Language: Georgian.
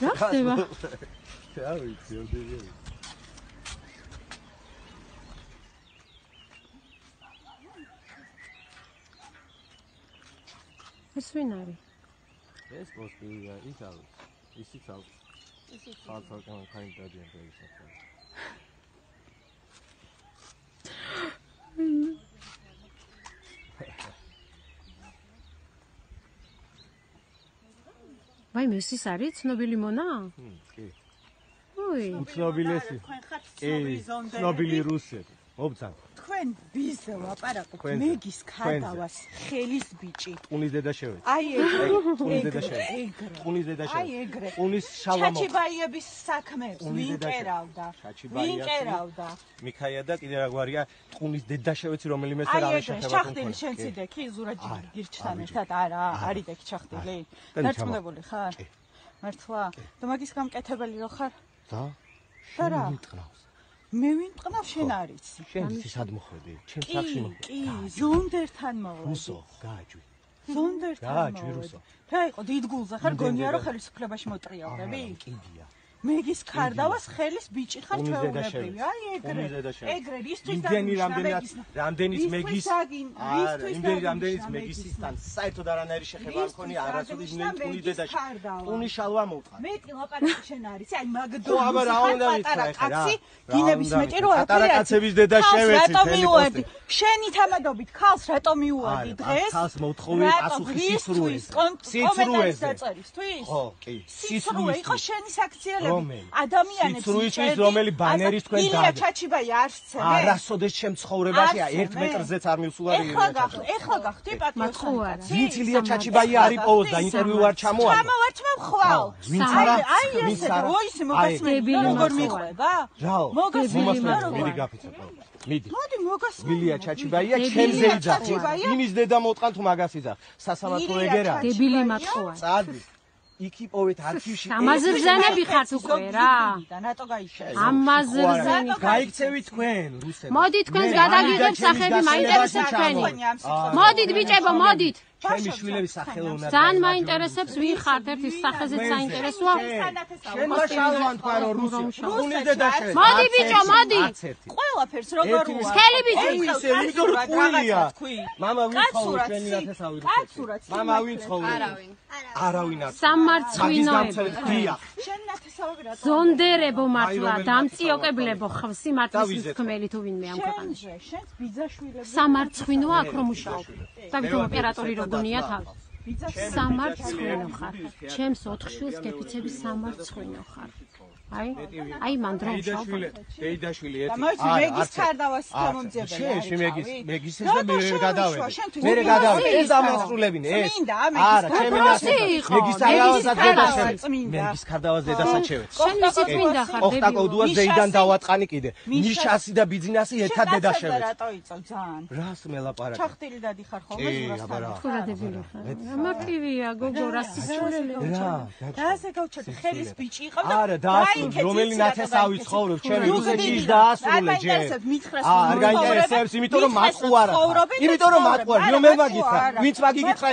რა ხდება? რა ვიცი, ოდეზე. ეს ვინ არის? ეს პოსტია, ის არის. ისიც აქვს. ისიც. ხალხთან კანდიდატია დაისახა. ვაი, ეს არის ცნობილი მონა? ჰმ, კი. ой უცნობილესი. კი, ცნობილი რუსები. მობძან. თქვენ ვიზე ლაპარაკობთ? მეგის ქადავას ხელის ბიჭი. ტყუნის დედა შევეც. აი ეგრე. ტყუნის დედა შევეც. ეგრე. ტყუნის დედა შევეც. აი ეგრე. ტყუნის შალამო. ჩაჩიბაიების საქმეებს ტყუნის ვინ დედა შევეც. კერავდა? ჩაჩიბაიას ვინ კერავდა? მიქაია და კიდე რა გვარია ტყუნის დედა შევეცი რომელიმე აი არის ეგრე, შეხება. ჩახტილი შენ ციდექი ზურა გირჩთან ერთად არა, არის დექი ჩახტილი. დარწმუნებული ხარ? კი. მართლა? და მაგის გამკეთებელი რო ხარ? და და რა? შენ მიტყნავს. მე ვინ ტყნავ შენ არიცი? შენ ის სად მოხვედი? ჩემ კი, სახში მოხვედი. კი, ზონდერთან მოვედი. რუსო, გააჯვი. ზონდერთან გააჯვი, რუსო. რა იყო დიდგულზე ხარ გონია რომ ხელისუფლებაში მოტრიალდები? კიდია. მეგის ქარდავას ხელის ბიჭი ხარ ჩვეულებრივი. აი ეგრე. ეგრე, ისთვის იმდენი მეგის- რამდენიც ისთვის მეგის ისთვის იმდენი დაგნიშნა რამდენიც მეგის მეგისისთან საერთოდ არანაირი შეხება არ არასოდეს მე ტუნი მეგის დედაში ტუნი შალვა მოვყარ მეტი ლაპარაკი შენ არის, აი მაგდო. აბა, რა უნდა პატარა კაცი, რა გინების მეტი რო პატარა აფერია. კაცების დედა შევეცი, მიუვადი? პოსტი. შენი თამადობით ქალს რატომ მიუვადი არა, დღეს? ქალს მოვთხოვი რატომ? პასუხი სიცრუეზე. კონ- სიცრუეზე. კომენტარის დაწერისთვის? ხო, კი, სიცრუე იყო შენი საქციელები. რომელი? ადამიანებს იჭერდი, რომელი ბანერის თქვენ ილია დაადე. ჩაჩიბაი არც ცემე? არასოდეს ჩემ ცხოვრებაში არც ერთ მე. მეტრზეც არ მივსულარი ეხლა გახ ეხლა გახდი პატიოსანი. ვინც ილია ჩაჩიბაი არის პოუს და ინტერვიუ არ ჩამოადა ჩამოვართ მომხვალ. ვინც არა, აი ვინც ესე არა. რო ისე დებილი მოგასმენია როგორ მიყვება? რაო როგორ? მიდი გაფიცე მიდი მოდი მოგასმენია. ილია ჩაჩიბაია ჩემზე მათხოვარი. იძახ ჩაჩიბაია? იმის დედა მოტყან თუ მაგას იძახ სასამართლო ილია ეგერა დებილი მათხოვარი. წადი იქ იპოვეთ არქივში ამაზე ბრძანები ხართ უკვე რა. ამაზე ბრძანი ხართ. გაიქცევი თქვენ რუსები მოდით თქვენს გადაგიღებ სახები, მაინტერესებს თქვენი. მოდით ბიჭებო, მოდით. ჩემი შვილები სახელოვნად ძალიან მაინტერესებს ვინ ხართ ერთის სახეზეც საინტერესოა. შენ მაშალვან თქვა რომ რუსი დედა შენ მოდი, ბიჭო, მოდი. ერთი ყველაფერს როგორ ერთი უარ? სქელი ბიჭი. აი, ისე, იმიტომ რომ ყულია. მამა ვინ ცხოვრობს ჩვენი ათასავი კაცურად სი- მამა ვინ ცხოვრობს არავინ. არავინ არ სამარცხვინოები. დია შენ ნათესავები რატო? ზონდერებო მართლა, დამწიოკებლებო ხ სიმართლის თქმელი თუ ვინმე ამ ქვეყანაში. შენს ბიძაშვილები. სამარცხვინოა აქ რომ მუშაობ. დავითომ ოპერატორი რო გონია თავი. ბიძაშვილები. სამარცხვინო ხარ. ჩემს ოთხშვილს გეფიცები სამარცხვინო ხარ. აი, აი მან დრო მუშაობ. დეიდაშვილი დეიდაშვილი და ერთი მოიცი არა, მეგის ერთი. თამომძებელი შენ შენ მეგის თავი. მეგის ეს და მე გადავედი თუ მე გადავედი პროსი ეს დამასრულებინე ეს არა ჩემი იყო, მეგის დედაშევეთ წმინდა. მეგის ქარდავას დედასაჩევეთ შენ მისი წმინდა ხარ, ოხტაკო დებილო. უდუას ზეიდან დავატყანი კიდე ნიშასი და ბიძინასი ერთად დედაშევეთ რატო იწო ძალიან? რას მელაპარაკე ჩახტილი დადი ხარ ხოლმე ზურასთან. აბა რა. თუ რა დებილი ხარ. მარტივია, გოგო, რა სიცოცხლე. რა დააზე გავჩერდი ხელის ბიჭი იყო და არა დაასრულე რომელი ნათესავი ცხოვრობს? ჩემი რუსეთში დაასრულე ჯერ. არ გაინტერესებს იმიტომ რომ მაწყუ არა იმიტომ რომ მაწყუ არა ვინმე მაგითხრა ვინც მაგიგითხრა